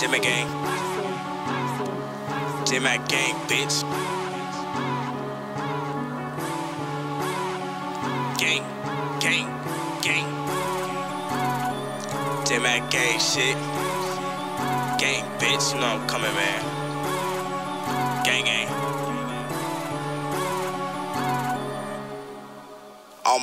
J-Mac gang. J-Mac gang, bitch. Gang, gang, gang. J-Mac gang shit. Gang, bitch. You know I'm coming, man. Gang, gang.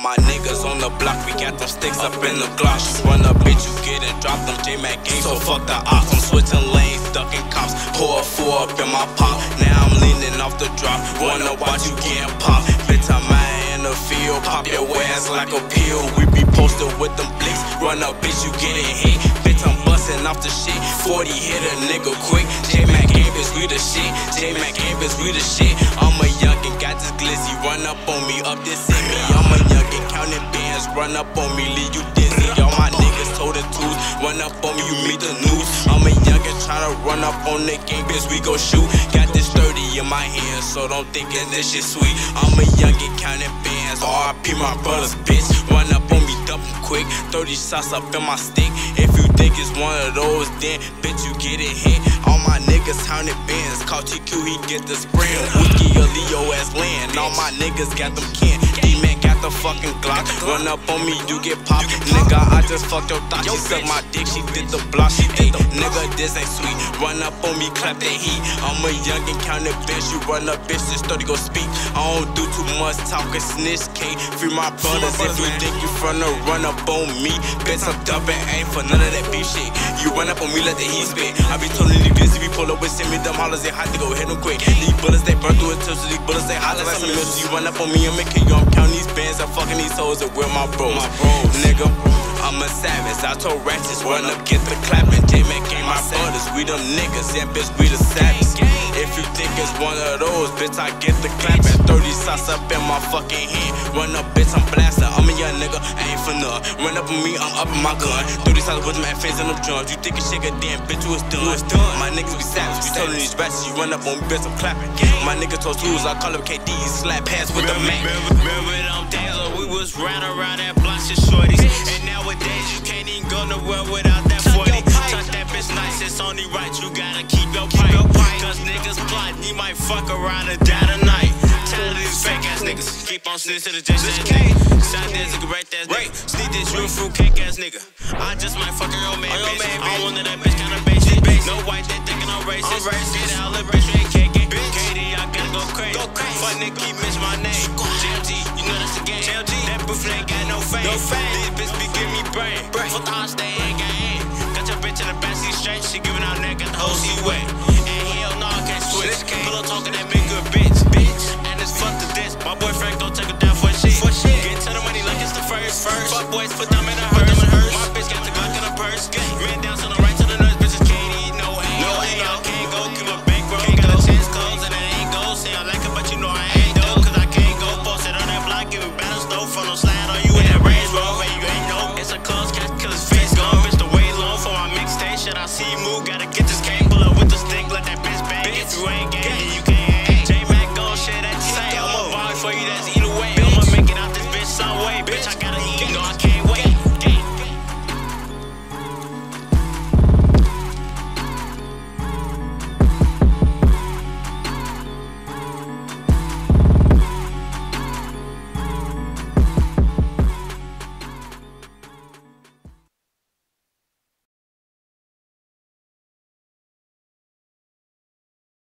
My niggas on the block, we got them sticks up in the. You run up, bitch, you get it, drop them J-Mac games, so fuck the ops. I'm switching lanes, ducking cops, pour a four up in my pop. Now I'm leaning off the drop, wanna watch you getting popped. Bitch, I'm out in the field, pop your ass like a pill. We be posted with them blicks, run up, bitch, you getting hit. Bitch, I'm busting off the shit, 40 hit a nigga quick. J-Mac bitch, we the shit. J-Mac bitch, we the shit. I'm a youngin', got this glizzy, run up on me, up this in counting bands, run up on me, leave you dizzy. All my niggas told the twos, run up on me, you meet the news. I'm a youngin' tryna run up on the game, bitch, we go shoot. Got this 30 in my hand, so don't think that this shit sweet. I'm a youngin' counting bands, RIP my brothers, bitch. Run up on me, dump 'em quick. 30 shots up in my stick. If you think it's one of those, then bitch, you get it hit. All my niggas counting bands, call TQ, he get the sprint. Whiskey or Leo as land, all my niggas got them can. D-Man the fucking Glock. Run up on me, you get popped. Nigga, I just fucked your thought. She sucked my dick, she did the block. She did the nigga, this ain't sweet. Run up on me, clap that heat. I'm a young youngin' counting bitch. You run up, bitch, this 30 go speak. I don't do too much talking, snitch K. Free my brothers if you think you finna run up on me. Bitch, I'm dumping, ain't for none of that beef shit. Run up on me, let the heat spit. I be you busy, we pull up with send me them hollers, they hot to go hit them quick. These bullets, they burn through a tilt, so these bullets, they hot like some milk. You run up on me, I'm making you, I'm counting these bands, I'm fucking these hoes, and with my bros. My bros. Nigga, I'm a savage, I told ratchets, run up, get the clapping. J-Mac ain't my brothers, we them niggas, and bitch, we the savages. If you think it's one of those, bitch, I get the clapping. 30 shots up in my fucking head. Run up, bitch, I'm blasting. I'm a young nigga, I ain't for none. Run up on me, I'm up in my gun. 30 shots with my face and them drums. You think it's shit, a damn, bitch, you was done. My niggas be savage, we told these ratchets, you run up on me, bitch, I'm clapping. My niggas told tools, I call up KD, slap pass with the man. Remember, remember them days when we was riding around that blocks of shorties. And nowadays you can't even go nowhere without that 40. Touch that bitch nice, it's only right. You gotta keep your pipe. Cause niggas plotting, you might fuck around and die tonight. Tired of these fake ass niggas. Keep on snitching to the J. Shot this nigga, right that's right. Sneak this real fruit cake ass nigga. I just might fuck her old man, bitch. I don't want that bitch kinda basic. No white, they thinking I'm racist. Get out, little bitch, ain't kicking. KD, I gotta go crazy. Go crazy. Fuck nigga, keep mention my name. JMG, you know that's the game. JMG, That booth ain't got no fame. No fame. This bitch be giving me brain. For the hot stay ain't got your bitch in the backseat straight. She giving out neck, got the whole seat wet. And hell no, I can't switch. Pull up talking that big good bitch. Bitch. And it's fuck the this. My boyfriend gon' take her down for shit. For shit. Get to the money like it's the first. First. Fuck boys, put them in a hearse. You know I can't.